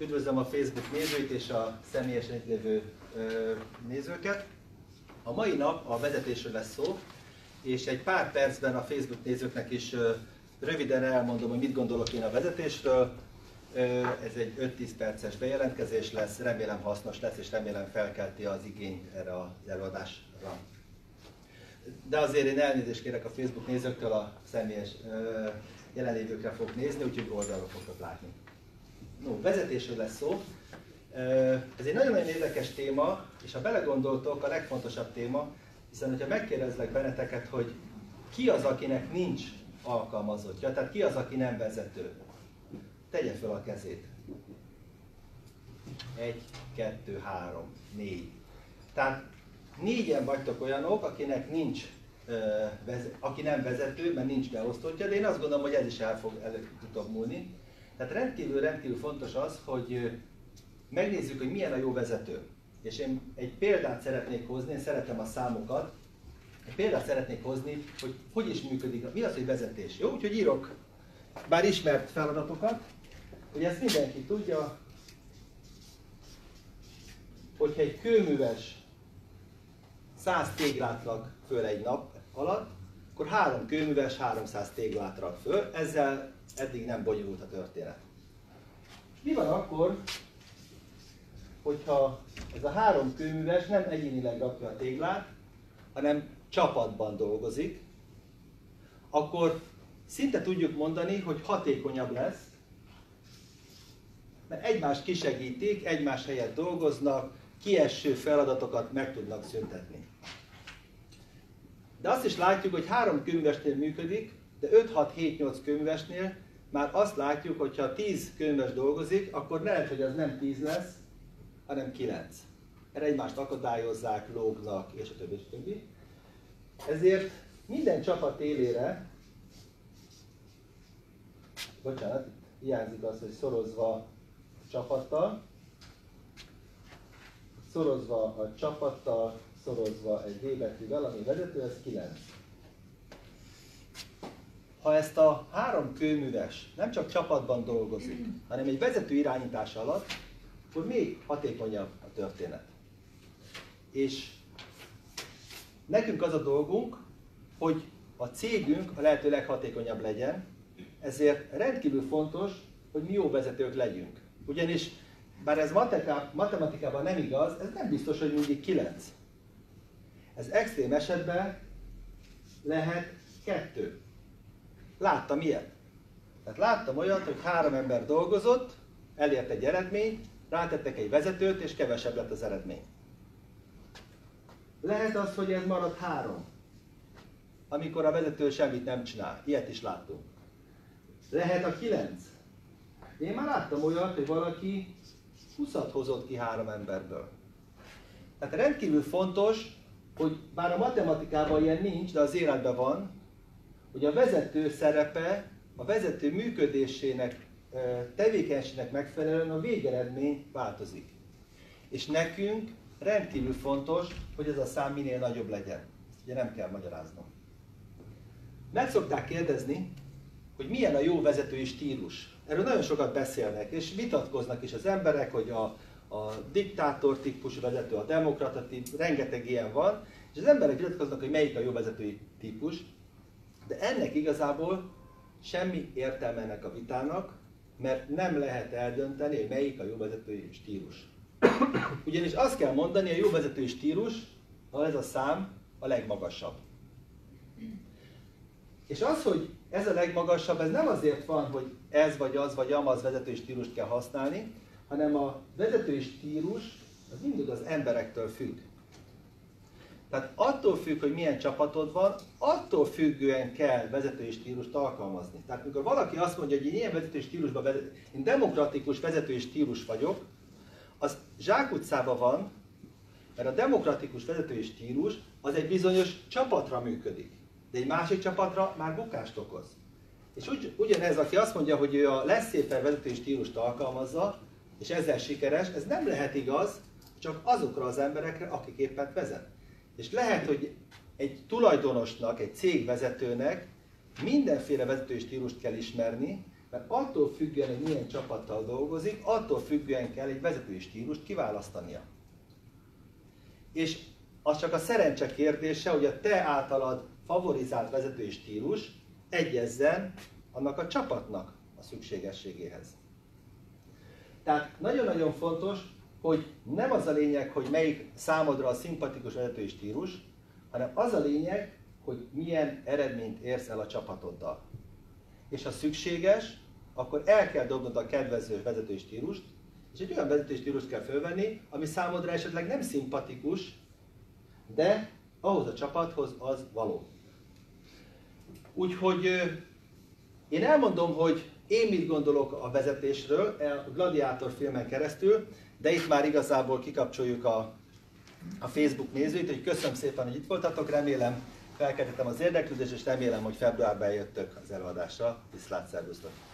Üdvözlöm a Facebook nézőit és a személyesen itt lévő nézőket. A mai nap a vezetésről lesz szó, és egy pár percben a Facebook nézőknek is röviden elmondom, hogy mit gondolok én a vezetésről. Ez egy 5-10 perces bejelentkezés lesz, remélem hasznos lesz, és remélem felkelti az igényt erre az előadásra. De azért én elnézést kérek a Facebook nézőktől, a személyes jelenlévőkre fog nézni, úgyhogy oldalról fogtok látni. No, vezetésről lesz szó. Ez egy nagyon-nagyon érdekes téma, és ha belegondoltok, a legfontosabb téma, hiszen hogyha megkérdezlek benneteket, hogy ki az, akinek nincs alkalmazottja, tehát ki az, aki nem vezető, tegye fel a kezét. Egy, kettő, három, négy. Tehát négyen vagytok olyanok, akinek nincs, aki nem vezető, mert nincs beosztottja, de én azt gondolom, hogy ez is el fog előbb múlni. Tehát rendkívül, rendkívül fontos az, hogy megnézzük, hogy milyen a jó vezető. És én egy példát szeretnék hozni, én szeretem a számokat, egy példát szeretnék hozni, hogy hogy is működik, mi az, hogy vezetés. Jó, úgyhogy írok bár ismert feladatokat, hogy ezt mindenki tudja, hogyha egy kőműves 100 téglát rak föl egy nap alatt, akkor három kőműves 300 téglát rak föl, ezzel eddig nem bonyolult a történet. Mi van akkor, hogyha ez a három kőműves nem egyénileg rakja a téglát, hanem csapatban dolgozik, akkor szinte tudjuk mondani, hogy hatékonyabb lesz, mert egymást kisegítik, egymás helyett dolgoznak, kieső feladatokat meg tudnak szüntetni. De azt is látjuk, hogy három könyvesnél működik, de 5-6-7-8 könyvesnél már azt látjuk, hogy ha 10 könyves dolgozik, akkor lehet, hogy az nem 10 lesz, hanem 9. Erre egymást akadályozzák, lógnak, és a többi, és a többi. Ezért minden csapat élére, bocsánat, hiányzik az, hogy szorozva a csapattal, szorozva a csapattal, szorozva egy V betűvel, ami vezető, ez 9 ha ezt a három kőműves nem csak csapatban dolgozik, hanem egy vezető irányítás alatt, akkor még hatékonyabb a történet. És nekünk az a dolgunk, hogy a cégünk a lehető leghatékonyabb legyen, ezért rendkívül fontos, hogy mi jó vezetők legyünk. Ugyanis, bár ez matematikában nem igaz, ez nem biztos, hogy mindig 9. Ez extrém esetben lehet kettő. Láttam ilyet. Tehát láttam olyat, hogy három ember dolgozott, elért egy eredményt, rátettek egy vezetőt, és kevesebb lett az eredmény. Lehet az, hogy ez marad három, amikor a vezető semmit nem csinál. Ilyet is láttunk. Lehet a kilenc. Én már láttam olyat, hogy valaki 20 hozott ki három emberből. Tehát rendkívül fontos, hogy bár a matematikában ilyen nincs, de az életben van, hogy a vezető szerepe, a vezető működésének, tevékenységnek megfelelően a végeredmény változik. És nekünk rendkívül fontos, hogy ez a szám minél nagyobb legyen. Ezt ugye nem kell magyaráznom. Meg szokták kérdezni, hogy milyen a jó vezetői stílus. Erről nagyon sokat beszélnek, és vitatkoznak is az emberek, hogy a, a diktátor típus vezető, a demokrata típus, rengeteg ilyen van, és az emberek vitatkoznak, hogy melyik a jó vezetői típus, de ennek igazából semmi értelme ennek a vitának, mert nem lehet eldönteni, hogy melyik a jó vezetői stílus. Ugyanis azt kell mondani, a jó vezetői stílus, ha ez a szám a legmagasabb. És az, hogy ez a legmagasabb, ez nem azért van, hogy ez vagy az vagy amaz vezetői stílust kell használni, hanem a vezetői stílus az mindig az emberektől függ. Tehát attól függ, hogy milyen csapatod van, attól függően kell vezetői stílust alkalmazni. Tehát mikor valaki azt mondja, hogy én ilyen vezetői stílusban, vezet, én demokratikus vezetői stílus vagyok, az zsákutcában van, mert a demokratikus vezetői stílus az egy bizonyos csapatra működik. De egy másik csapatra már bukást okoz. És ugy, ugyanez, aki azt mondja, hogy ő a lesz szépen vezetői stílust alkalmazza, és ezzel sikeres, ez nem lehet igaz, csak azokra az emberekre, akik éppen vezet. És lehet, hogy egy tulajdonosnak, egy cégvezetőnek mindenféle vezetői stílust kell ismerni, Mert attól függően, hogy milyen csapattal dolgozik, attól függően kell egy vezetői stílust kiválasztania. És az csak a szerencse kérdése, hogy a te általad favorizált vezetői stílus egyezzen annak a csapatnak a szükségességéhez. Tehát nagyon-nagyon fontos, hogy nem az a lényeg, hogy melyik számodra a szimpatikus vezetői stílus, hanem az a lényeg, hogy milyen eredményt érsz el a csapatoddal. És ha szükséges, akkor el kell dobnod a kedvező vezetői stílust, és egy olyan vezetői stílust kell fölvenni, ami számodra esetleg nem szimpatikus, de ahhoz a csapathoz az való. Úgyhogy én elmondom, hogy én mit gondolok a vezetésről a Gladiátor filmen keresztül, de itt már igazából kikapcsoljuk a, a Facebook nézőit, hogy köszönöm szépen, hogy itt voltatok, remélem felkeltettem az érdeklődést, és remélem, hogy februárban eljöttök az előadásra. Viszlát, szervusztok!